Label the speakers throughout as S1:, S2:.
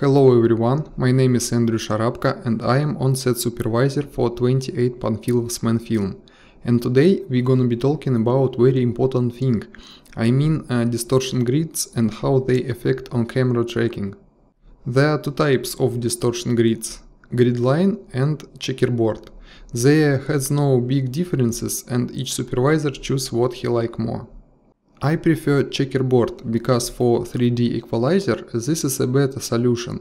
S1: Hello everyone, my name is Andrew Sharapka and I am on-set supervisor for 28 Panfilov's Men film. And today we're gonna be talking about very important thing, I mean uh, distortion grids and how they affect on camera tracking. There are two types of distortion grids, grid line and checkerboard. There has no big differences and each supervisor choose what he like more. I prefer checkerboard because for 3D equalizer this is a better solution.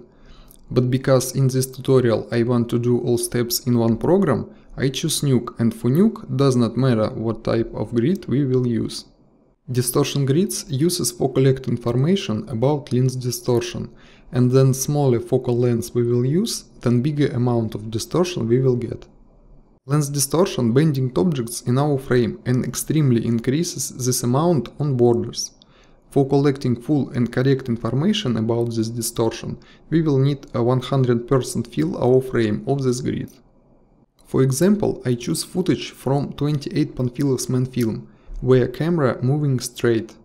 S1: But because in this tutorial I want to do all steps in one program, I choose Nuke and for Nuke does not matter what type of grid we will use. Distortion grids uses for collect information about lens distortion and then smaller focal length we will use, then bigger amount of distortion we will get. Lens distortion bending objects in our frame and extremely increases this amount on borders. For collecting full and correct information about this distortion, we will need a 100% fill our frame of this grid. For example, I choose footage from 28 Panfilov's Men film, where camera moving straight.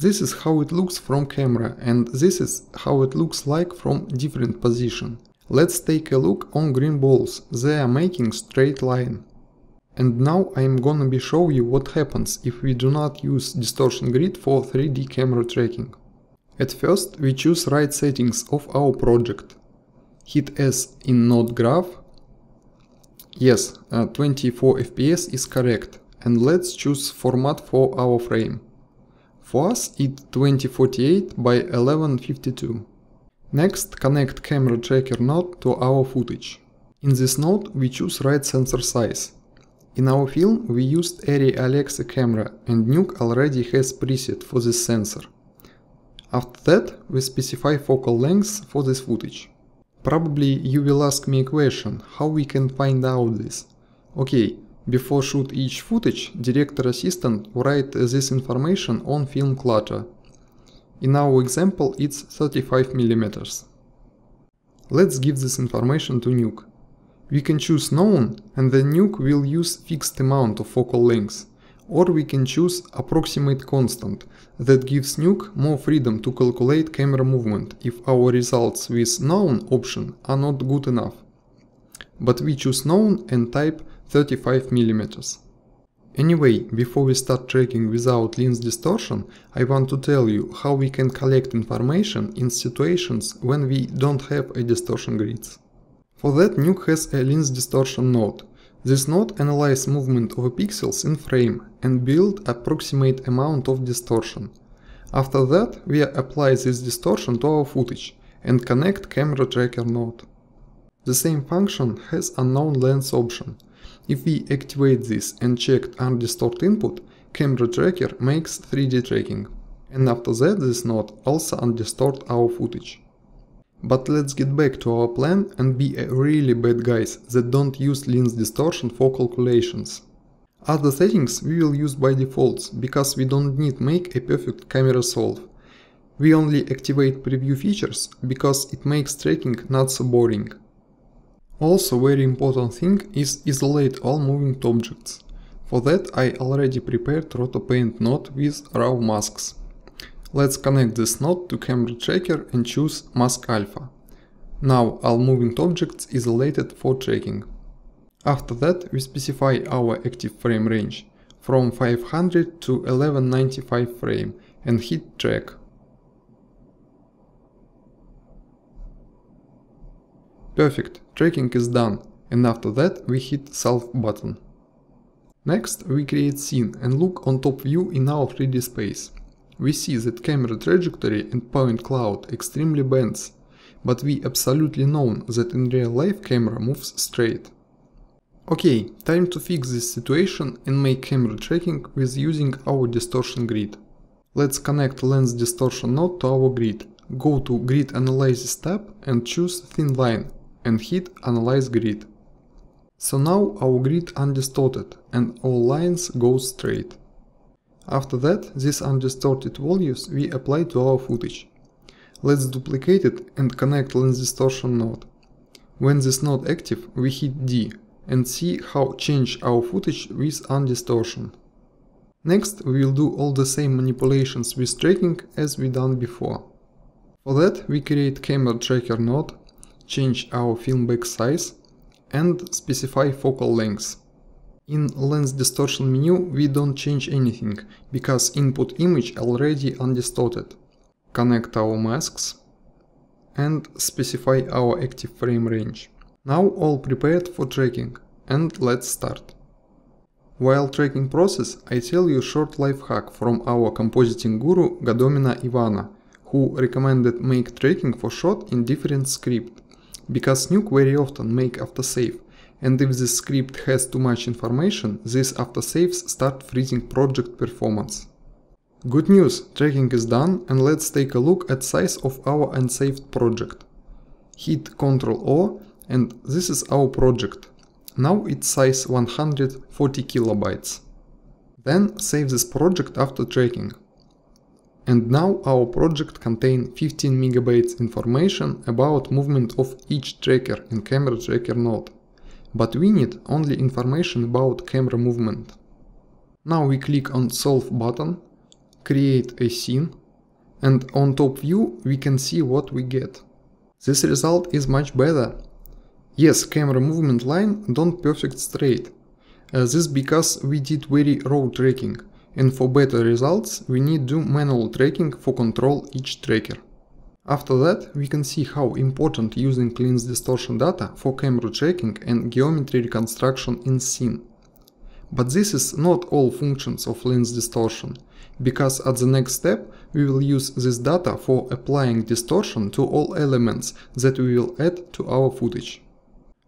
S1: This is how it looks from camera and this is how it looks like from different position. Let's take a look on green balls, they are making straight line. And now I'm gonna be show you what happens if we do not use distortion grid for 3D camera tracking. At first we choose right settings of our project. Hit S in node graph. Yes, uh, 24 FPS is correct. And let's choose format for our frame. For us it's 2048 by 1152. Next, connect camera tracker node to our footage. In this node we choose right sensor size. In our film we used Arri Alexa camera and Nuke already has preset for this sensor. After that we specify focal length for this footage. Probably you will ask me a question, how we can find out this? Okay, before shoot each footage, director assistant write this information on film clapper in our example it's 35 mm. Let's give this information to Nuke. We can choose known and the Nuke will use fixed amount of focal length. Or we can choose approximate constant that gives Nuke more freedom to calculate camera movement if our results with known option are not good enough. But we choose known and type 35 mm. Anyway, before we start tracking without lens distortion, I want to tell you how we can collect information in situations when we don't have a distortion grid. For that Nuke has a lens distortion node. This node analyzes movement of pixels in frame and build approximate amount of distortion. After that, we apply this distortion to our footage and connect camera tracker node. The same function has unknown lens option. If we activate this and check undistorted input, camera tracker makes 3D tracking. And after that this node also undistort our footage. But let's get back to our plan and be a really bad guys that don't use lens distortion for calculations. Other settings we will use by default, because we don't need make a perfect camera solve. We only activate preview features, because it makes tracking not so boring. Also very important thing is isolate all moving objects. For that I already prepared RotoPaint node with raw masks. Let's connect this node to camera tracker and choose mask alpha. Now all moving objects isolated for tracking. After that we specify our active frame range from 500 to 1195 frame and hit track. Perfect, tracking is done, and after that we hit Solve button. Next we create scene and look on top view in our 3D space. We see that camera trajectory and point cloud extremely bends, but we absolutely know that in real life camera moves straight. Okay, time to fix this situation and make camera tracking with using our distortion grid. Let's connect lens distortion node to our grid. Go to Grid Analysis tab and choose Thin Line and hit Analyze Grid. So now our grid undistorted and all lines go straight. After that, these undistorted values we apply to our footage. Let's duplicate it and connect lens distortion node. When this node active, we hit D and see how change our footage with undistortion. Next, we will do all the same manipulations with tracking as we done before. For that we create camera tracker node, change our film back size and specify focal length. In lens distortion menu we don't change anything, because input image already undistorted. Connect our masks and specify our active frame range. Now all prepared for tracking and let's start. While tracking process, I tell you short life hack from our compositing guru Godomina Ivana, who recommended make tracking for shot in different script, because Nuke very often make autosave, and if this script has too much information, these autosaves start freezing project performance. Good news, tracking is done and let's take a look at size of our unsaved project. Hit Ctrl O and this is our project. Now its size 140 kilobytes. Then save this project after tracking. And now our project contain 15 megabytes information about movement of each tracker in camera tracker node. But we need only information about camera movement. Now we click on solve button, create a scene, and on top view we can see what we get. This result is much better Yes, camera movement line don't perfect straight. Uh, this because we did very raw tracking, and for better results we need to do manual tracking for control each tracker. After that, we can see how important using lens distortion data for camera tracking and geometry reconstruction in scene. But this is not all functions of lens distortion, because at the next step we will use this data for applying distortion to all elements that we will add to our footage.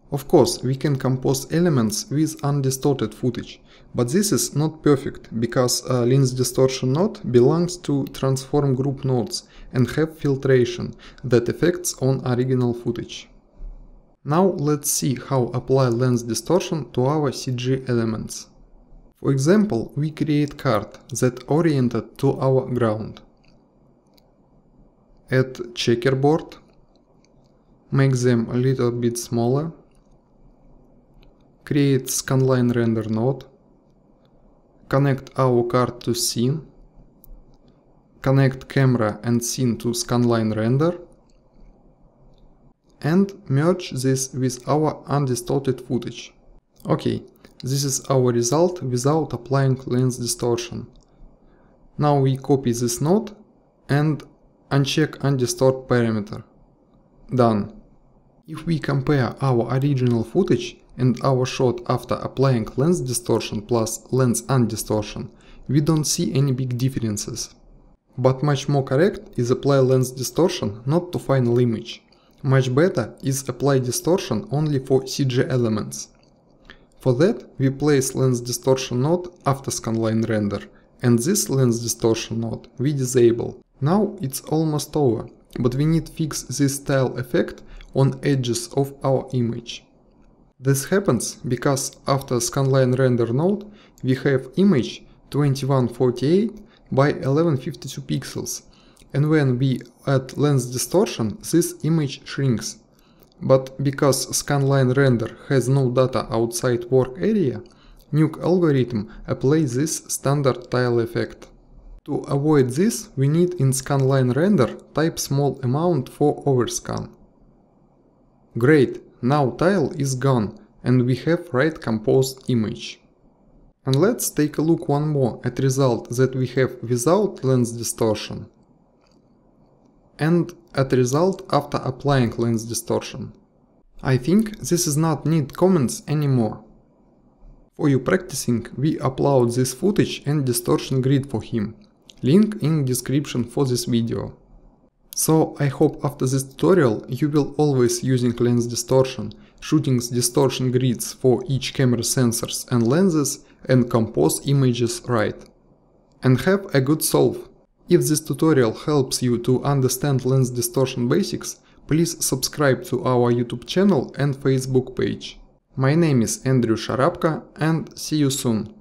S1: Of course, we can compose elements with undistorted footage, but this is not perfect, because a lens distortion node belongs to transform group nodes and have filtration that affects on original footage. Now let's see how apply lens distortion to our CG elements. For example, we create card that oriented to our ground. Add checkerboard, make them a little bit smaller create scanline render node, connect our card to scene, connect camera and scene to scanline render, and merge this with our undistorted footage. Okay, this is our result without applying lens distortion. Now we copy this node and uncheck undistort parameter. Done. If we compare our original footage and our shot after applying lens distortion plus lens undistortion, we don't see any big differences. But much more correct is apply lens distortion not to final image. Much better is apply distortion only for CG elements. For that, we place lens distortion node after scanline render, and this lens distortion node we disable. Now it's almost over, but we need fix this tile effect on edges of our image. This happens because after scanline render node we have image 2148 by 1152 pixels and when we add lens distortion this image shrinks. But because scanline render has no data outside work area, Nuke algorithm applies this standard tile effect. To avoid this we need in scanline render type small amount for overscan. Great, now tile is gone and we have right composed image. And let's take a look one more at result that we have without lens distortion and at result after applying lens distortion. I think this is not need comments anymore. For you practicing, we upload this footage and distortion grid for him. Link in description for this video. So I hope after this tutorial you will always using lens distortion, shooting distortion grids for each camera sensors and lenses and compose images right. And have a good solve. If this tutorial helps you to understand lens distortion basics, please subscribe to our YouTube channel and Facebook page. My name is Andrew Sharapka and see you soon.